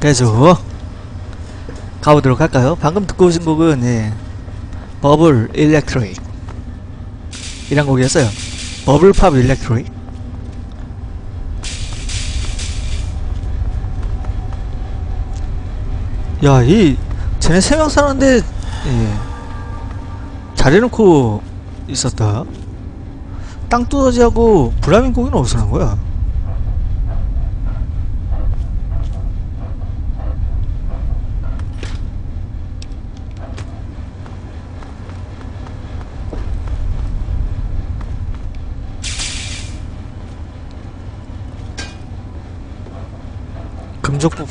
계속 가보도록 할까요? 방금 듣고 오신 곡은 예, Bubble Electronic 이란 곡이었어요. Bubble Pop Electronic 야, 이 쟤네 세 명 사는데 예, 잘해놓고 있었다. 땅두더지하고 브라민 고기는 어디서 난 거야?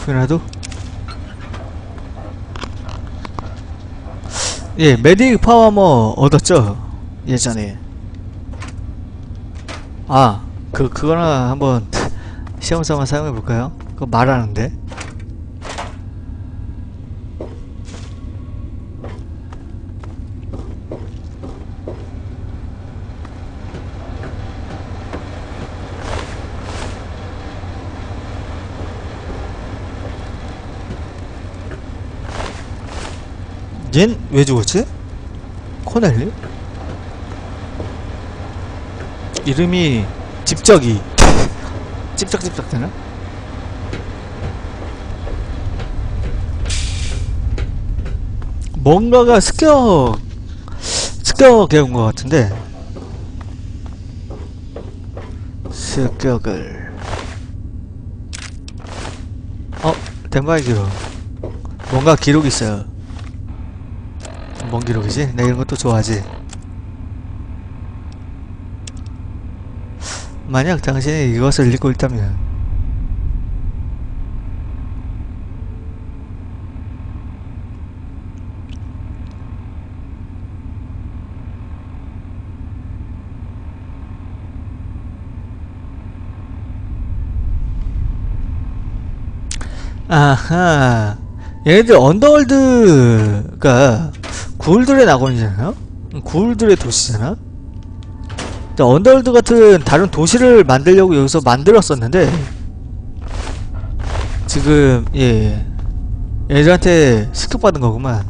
부품이라도? 예, 메딕 파워머 얻었죠? 예전에. 아, 그, 그거나 한번 시험 삼아 사용해볼까요? 그거 말하는데. 얜 왜 죽었지? 코넬리? 이름이 집적이 찝쩍찝쩍 되나? 뭔가가 습격 습격해 온것 같은데 습격을 어? 덴마의 기록 뭔가 기록이 있어요 뭔 기록이지? 나 이런 것도 좋아하지 만약 당신이 이것을 읽고 있다면 아하 얘네들 언더월드가 구울들의 낙원이잖아요? 구울들의 도시잖아? 자, 언더월드 같은 다른 도시를 만들려고 여기서 만들었었는데 지금 예 얘들한테 습격받은 거구만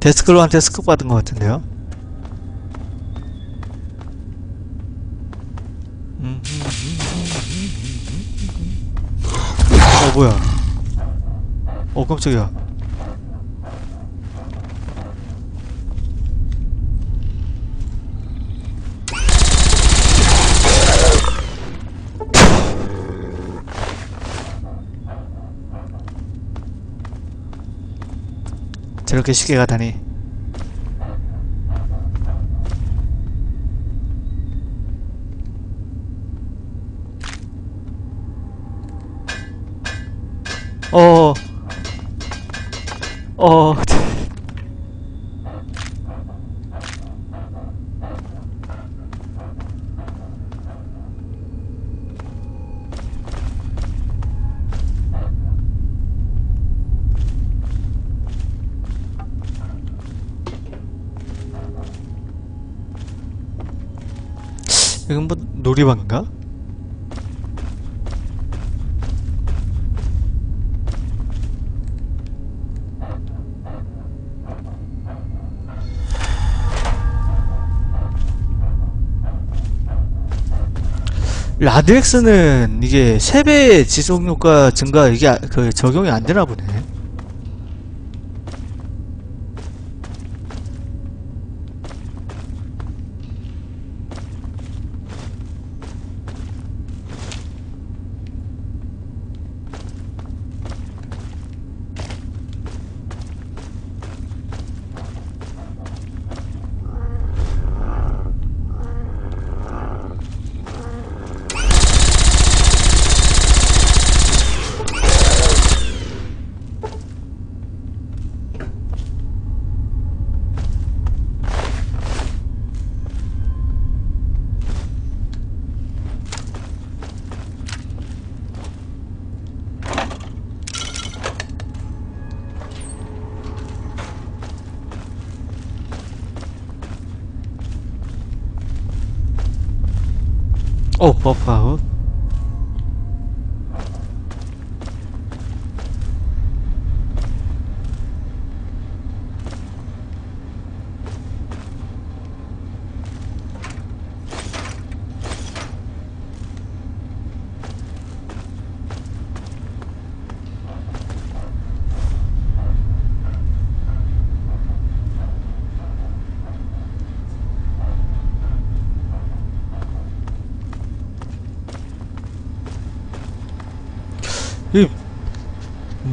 데스크로한테 습격받은 것 같은데요 뭐야? 어 깜짝이야. 저렇게 쉽게 가다니 어, 어, 이건 뭐 놀이방인가? 라드엑스는 이게 3배 지속효과 증가 이게 아- 그 적용이 안 되나 보네.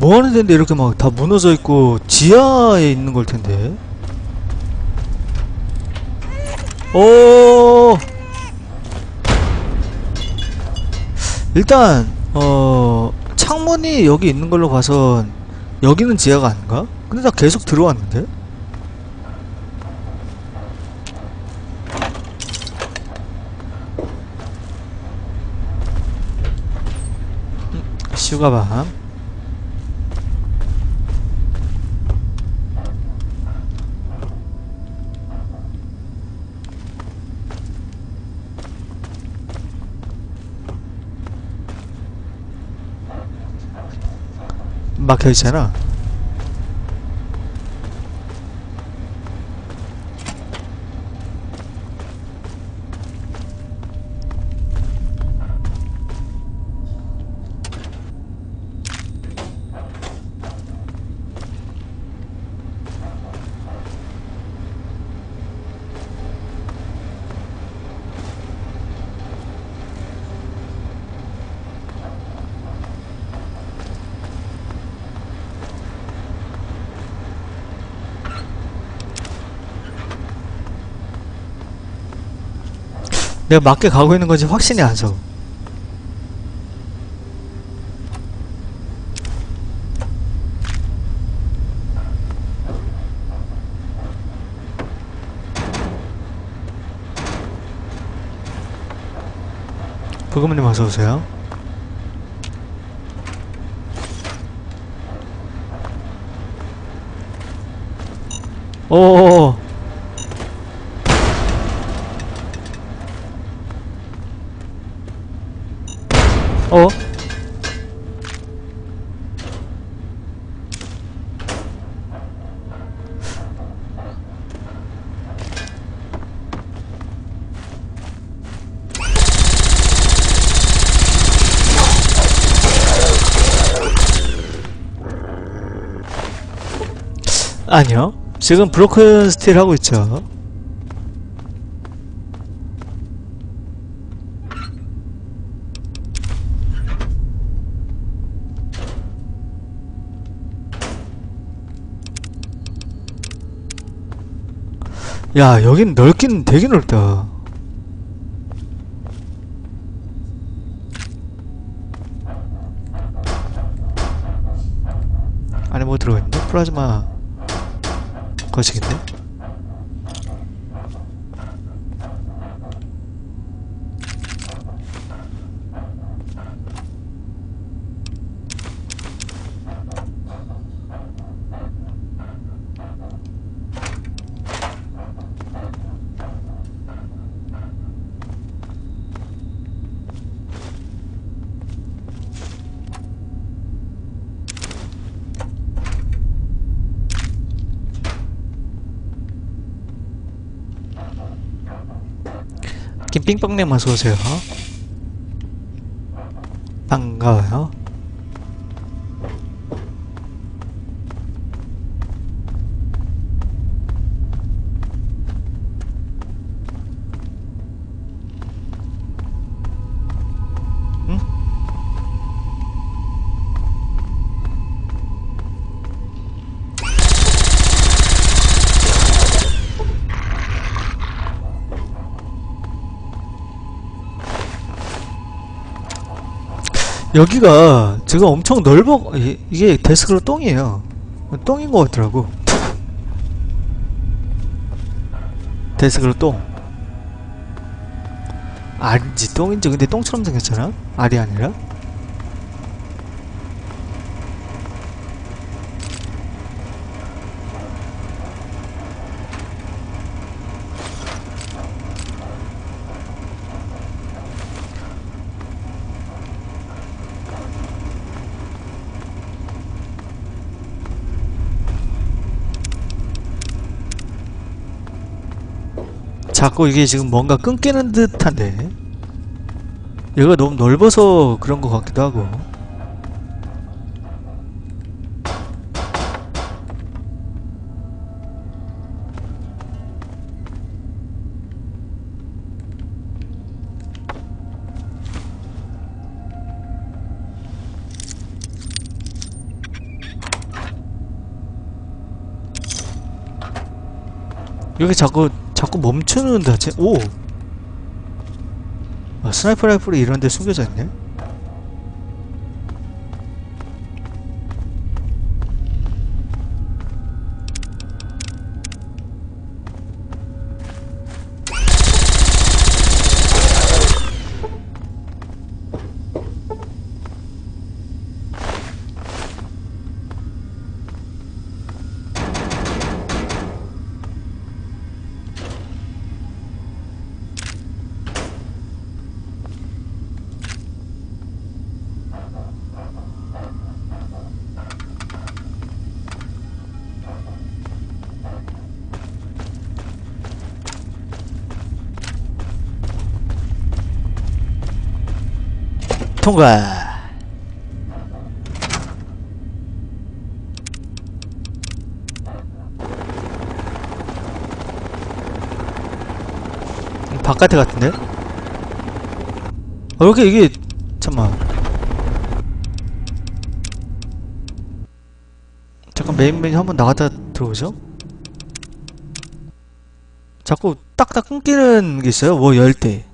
뭐 하는 데인데 이렇게 막 다 무너져 있고 지하에 있는 걸 텐데 오 일단 어 창문이 여기 있는 걸로 봐선 여기는 지하가 아닌가? 근데 나 계속 들어왔는데? 슈가밤 막혀 있잖아 내가 맞게 가고 있는 건지 확신이 안 서. 부금님 어서 오세요. 오. 어? 아니요. 지금 브로큰 스틸 하고 있죠. 야, 여긴 넓긴 되게 넓다. 안에 뭐 들어있는데? 플라즈마 거식인데? 빙빵님 어서오세요. 반가워요. 여기가 지금 엄청 넓어 이- 이게 데스크로 똥이에요. 똥인 것 같더라고. 데스크로 똥. 알인지 똥인지 근데 똥처럼 생겼잖아? 알이 아니라 자꾸 이게 지금 뭔가 끊기는 듯한데. 여기가 너무 넓어서 그런 것 같기도 하고. 여기 자꾸 자꾸 멈추는 자체. 오! 아, 스나이퍼 라이플이 이런 데 숨겨져 있네 통과 음, 바깥에 같은데? 어, 이렇게 이게 잠만 잠깐 메인 메뉴 한번 나갔다 들어오죠? 자꾸 딱딱 끊기는 게 있어요 뭐 열 때.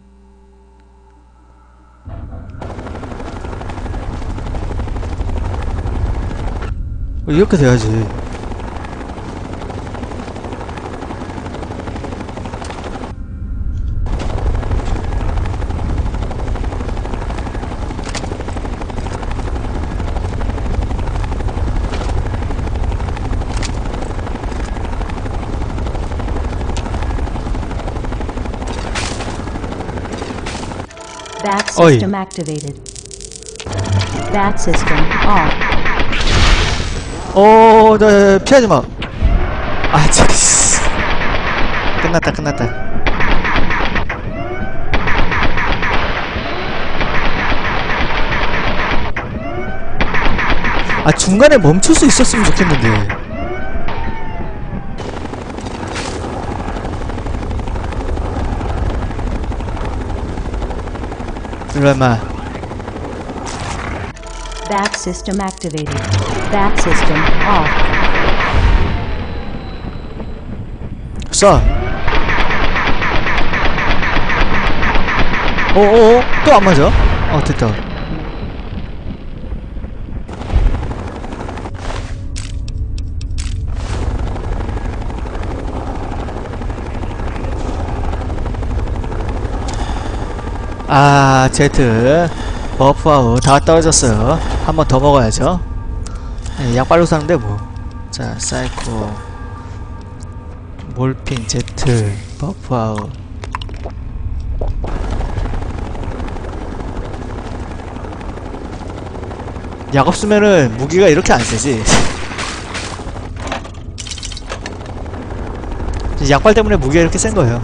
이렇게 돼야지. Bat Oi. system activated. Bat system off. 어, 나 피하지 마. 아, 참. 씨. 끝났다, 끝났다. 아, 중간에 멈출 수 있었으면 좋겠는데. 일로 마 Bat system activated. Bat system off. 쏴. 어어어? 또안 맞아? 어, 됐다. 아, Jet. Buffout 다 떨어졌어요. 한 번 더 먹어야죠. 예, 약 빨로 사는데 뭐. 자, 사이코. 몰핀 Jet Buffout 약 없으면은 무기가 이렇게 안 세지 약발 때문에 무기가 이렇게 센 거예요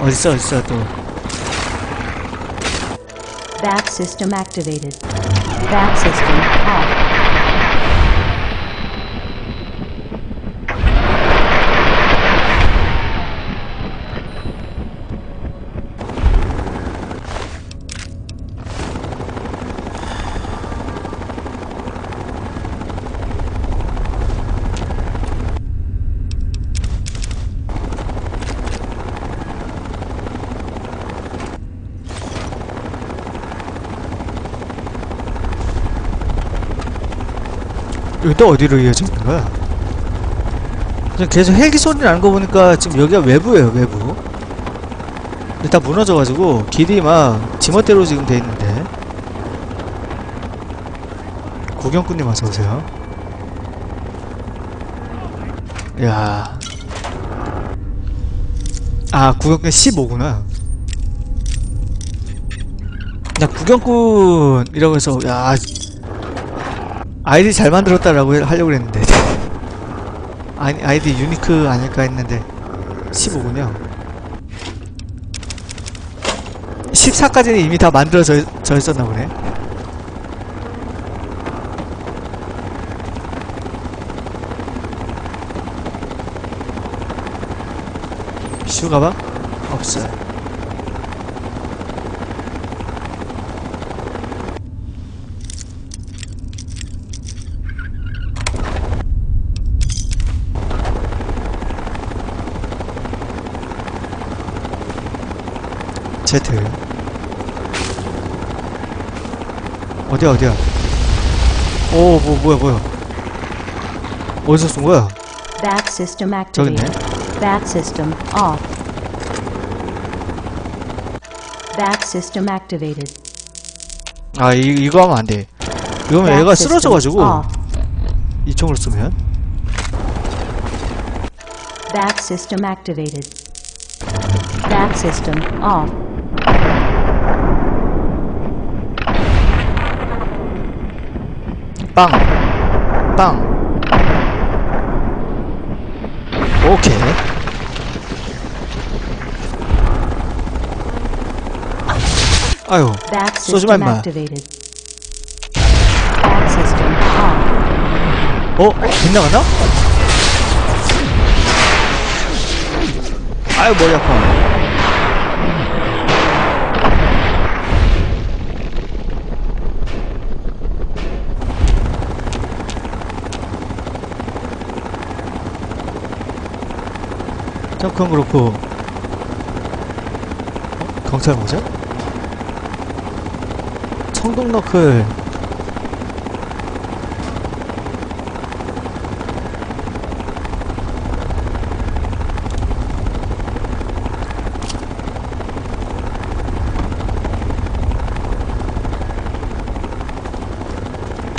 어딨어 어딨어 또 Bat system activated. Bat system off. 여기 또 어디로 이어져 있는 거야? 계속 헬기 소리 나는 거 보니까 지금 여기가 외부예요 외부 근데 다 무너져가지고 길이 막 지멋대로 지금 돼 있는데 구경꾼님 어서오세요 야. 아, 구경꾼 15구나. 나 구경꾼이라고 해서, 야, 아이디 잘 만들었다라고 하려고 했는데. 아니, 아이디 유니크 아닐까 했는데. 15군요. 14까지는 이미 다 만들어져 있었나 보네. 슈가방? 없어요. 제트 어디야 어디야 오 뭐 뭐야 뭐야 어디서 쏜 거야 Bat system activated. Bat system off. Bat system activated. 아 이, 이거 하면 안돼 이거면 얘가 쓰러져가지고. 이 총으로 쏘면 Bat system activated. Bat system off. 빵! 빵! 오케이 아유 Bat 쏘지 마, system 임마. 어? 빗나갔나? 아유 머리 아파 그건 그렇고 어? 경찰 모자? 청동너클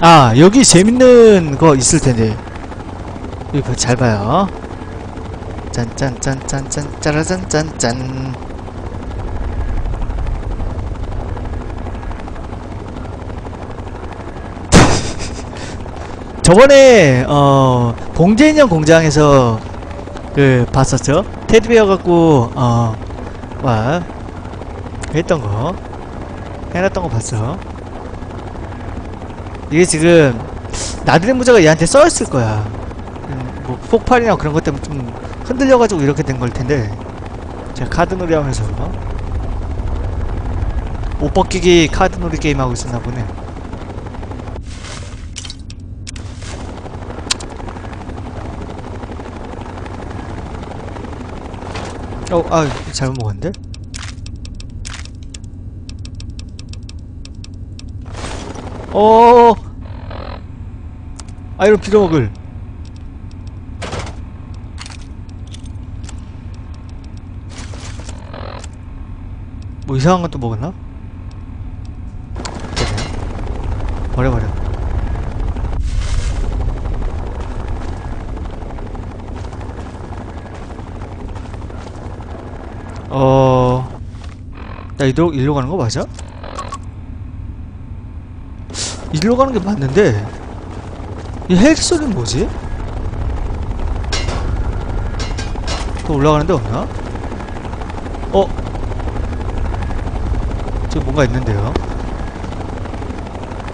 아 여기 재밌는 거 있을 텐데 이거 잘 봐요 짠짠짠짠짠 짜라짠짠짠. 저번에 어 봉제 인형 공장에서 그 봤었죠? 테디베어 갖고 어와 했던 거 해놨던 거 봤어. 이게 지금 나들의 무자가 얘한테 써있을 거야. 음, 뭐 폭발이나 그런 것 때문에 좀 흔들려가지고 이렇게 된 걸 텐데 제가 카드놀이 하면서 옷 벗기기 카드놀이 게임 하고 있었나 보네 어, 아, 잘못 먹었는데? 어, 아, 이런 빌어먹을. 뭐 이상한 것도 먹었나? 됐네. 버려 버려. 어... 나 이리로, 이리로 가는 거 맞아? 이리로 가는 게 맞는데 이 헬기 소리는 뭐지? 더 올라가는 데 없나? 어? 저 뭔가 있는데요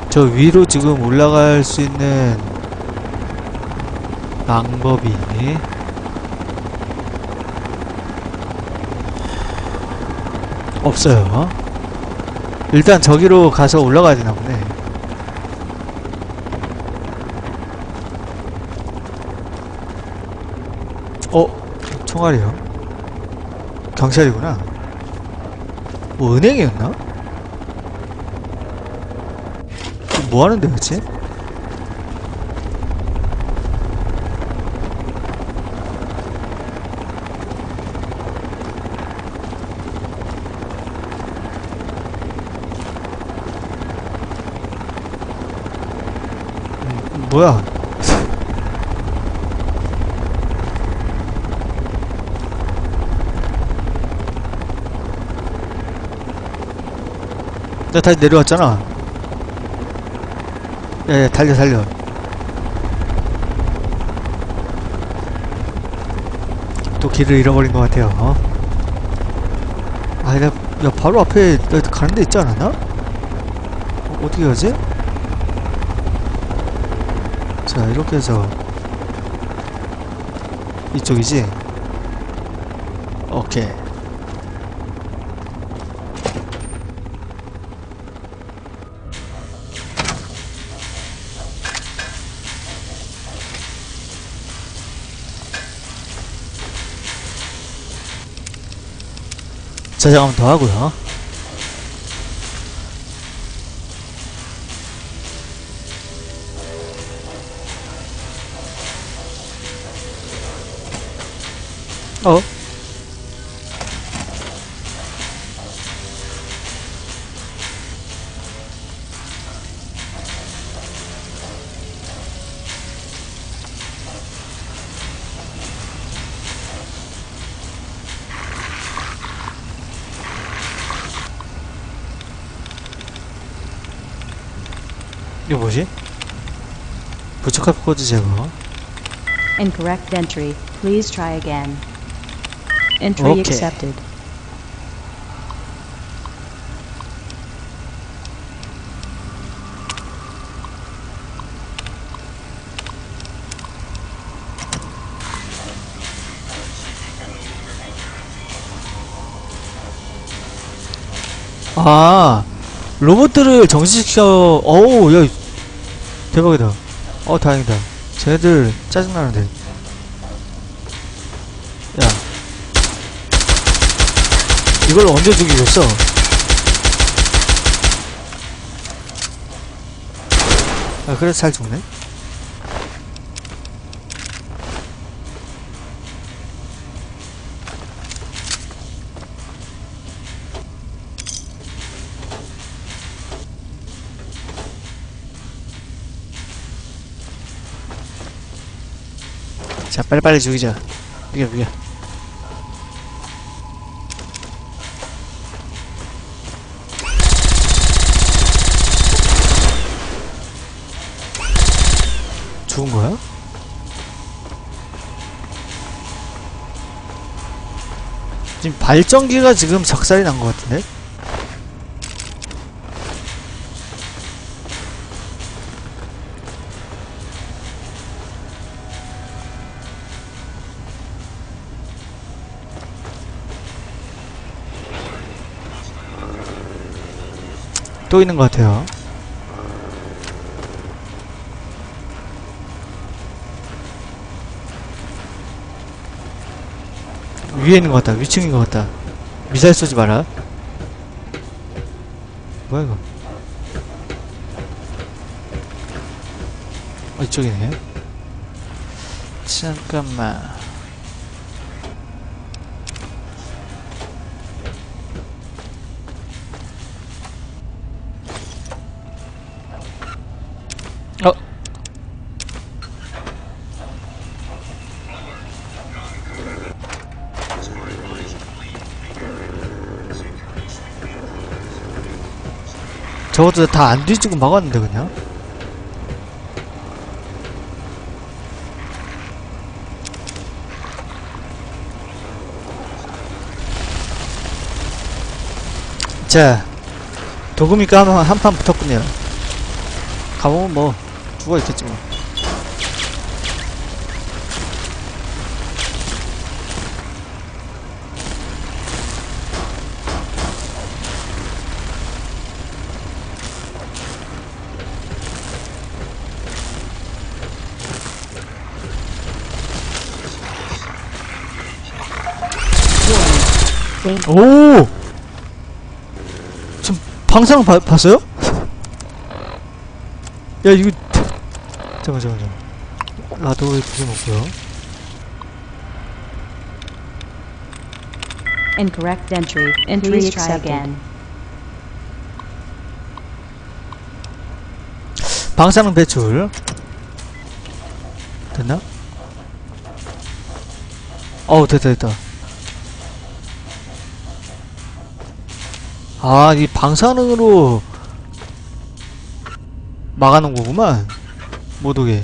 저 위로 지금 올라갈 수 있는 방법이 없어요. 일단 저기로 가서 올라가야 되나 보네. 어? 총알이요? 경찰이구나. 뭐 은행이었나? 뭐 하는데 그치? 음, 뭐야? 나 다시 내려왔잖아. 야, 야, 달려, 달려. 또 길을 잃어버린 것 같아요. 어? 아, 내가 야 바로 앞에 나 가는 데 있지 않았나? 어, 어떻게 가지? 자 이렇게 해서 이쪽이지? 오케이 저장하면 더 하고요 어? 부착할 코드 제거 Incorrect entry. Please try again. Entry Okay. accepted. 아 로봇들을 정지시켜 어우 야 대박이다 어 다행이다. 쟤네들 짜증나는데. 야. 이걸 언제 죽이겠어? 아 그래서 잘 죽네 자 빨리빨리 죽이자 비겨 비겨 죽은 거야? 지금 발전기가 지금 작살이 난 것 같은데? 또 있는 것 같아요. 위에 있는 것 같다. 위층인 것 같다. 미사일 쏘지 마라. 뭐야 이거? 어, 이쪽이네. 잠깐만. 저것도 다 안 뒤지고 막았는데 그냥? 자 도금이가 한판 붙었군요. 가보면 뭐 죽어 있겠지 뭐 오! 지금 방사능 봐, 봤어요? 야 이거 잠깐 잠깐 잠깐 라도에 부숴놓고요 Incorrect entry. Entry Please try again. 방사능 배출 됐나? 어우 됐다 됐다 아, 이 방사능으로 막아놓은 거구만. 못 오게.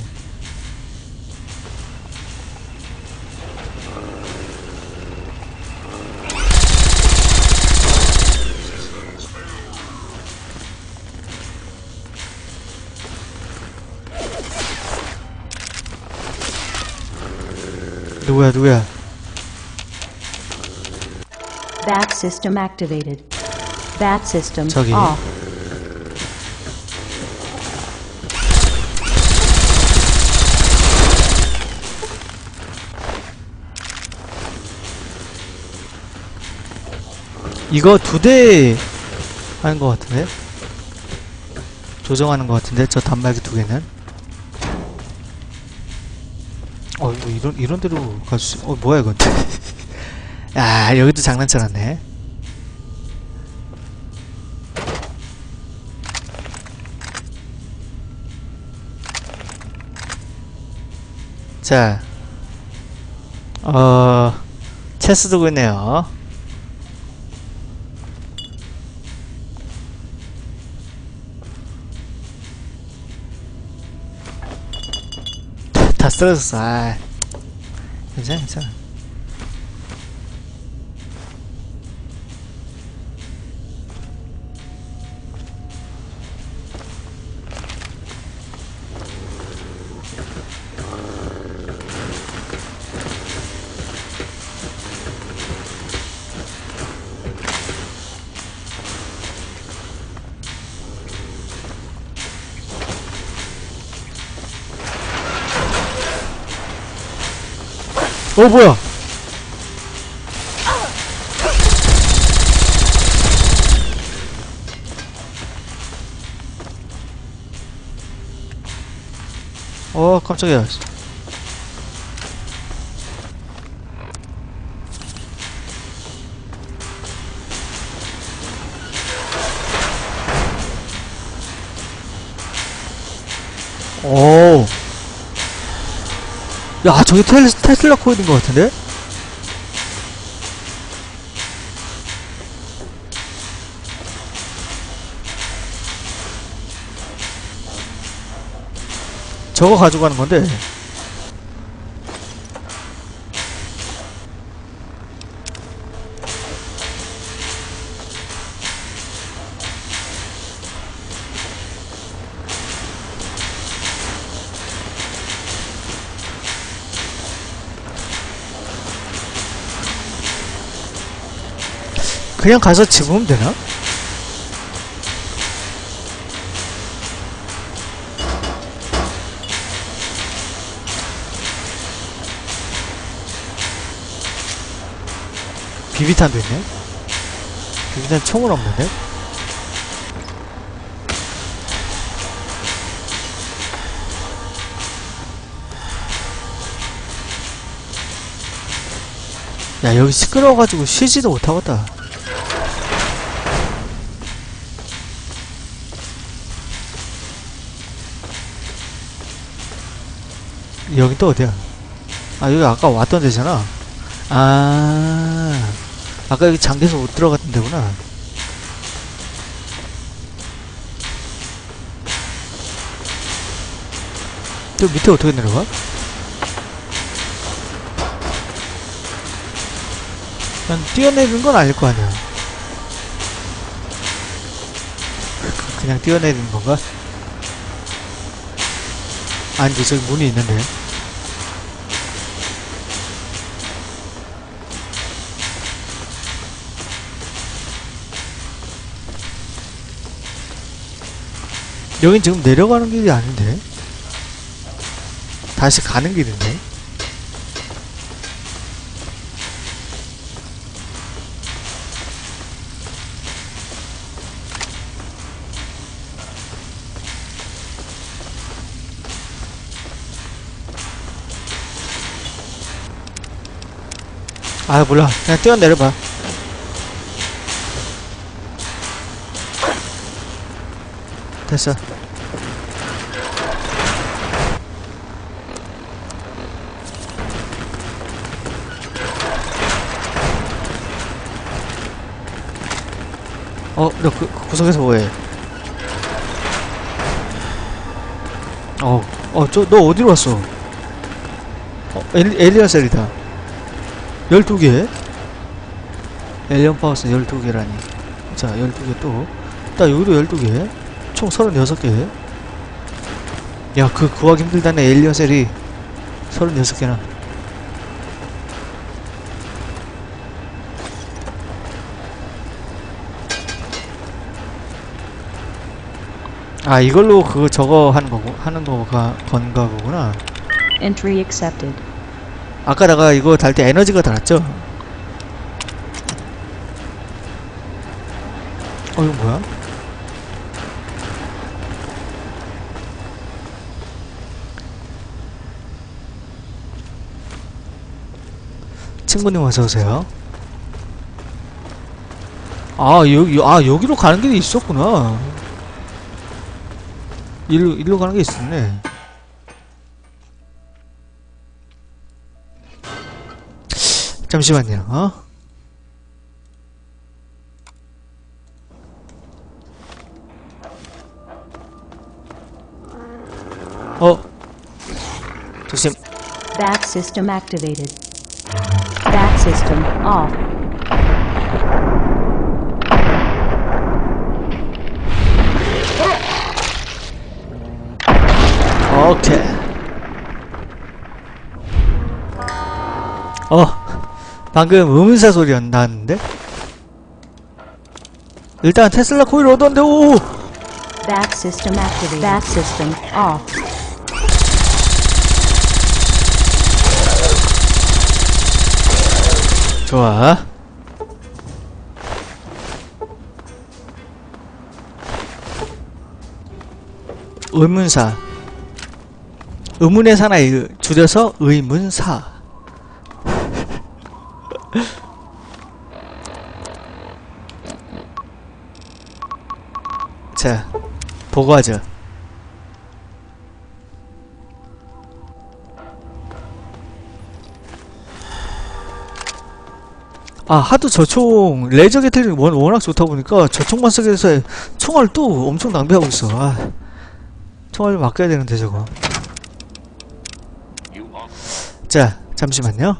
누구야, 누구야? Back system activated. Bat system 저기. off. 이거 두 대 하는 것 같은데? 조정하는 것 같은데? 저 단말기 두 개는? 어 이거 이런 이런 데로 가수 어 뭐야 이건? 야 여기도 장난쳐놨네 자, 어, 체스 있네요. 다 쓰러졌어. 아, 괜찮아, 괜찮아. 어, 뭐야? 어, 깜짝이야. 야, 저기 텔, 테슬라 코일인 것 같은데? 저거 가져가는 건데. 그냥 가서 집으면 되나? 비비탄도 있네? 비비탄 총은 없는데? 야 여기 시끄러워가지고 쉬지도 못하겠다 여기 또 어디야? 아 여기 아까 왔던 데잖아 아 아까 여기 잠겨서 못 들어갔던 데구나 저 밑에 어떻게 내려가? 그냥 뛰어내리는 건 아닐 거 아니야 그냥 뛰어내리는 건가? 아니 저기 문이 있는데. 여긴 지금 내려가는 길이 아닌데? 다시 가는 길인데 아 몰라 그냥 뛰어내려봐 됐어 어, 너 그, 그 구석에서 뭐해? 어, 어, 저, 너 어디로 왔어? 어, 엘, alien cell이다. 12개. alien power cell 12개라니. 자 12개 또딱 여기도 12개. 총 36개. 야 그 구하기 힘들다네 alien cell이. 36개나. 아 이걸로 그 저거 하는 거고 하는 거가 건가 보구나. Entry accepted. 아까 내가 이거 달 때 에너지가 달았죠? 어 이거 뭐야? 친구님 어서오세요 아 여기 아 여기로 가는 길이 있었구나 일로 일로 가는 게 있었네 잠시만요. 어? 어? 조심. Back system activated. Back system off. 오케이. 어, 방금 음사 소리 났는데? 일단 테슬라 코일 얻었는데, 오! Back system activated. Back system off. 좋아. 의문사. 의문의 사나이, 의- 줄여서 의문사. 자, 보고하죠. 아 하도 저총 레이저 게틀이 원- 워낙 좋다 보니까 저총만 쓰게 해서 총알 또 엄청 낭비하고 있어. 아, 총알 좀 아껴야 되는데 저거. 자 잠시만요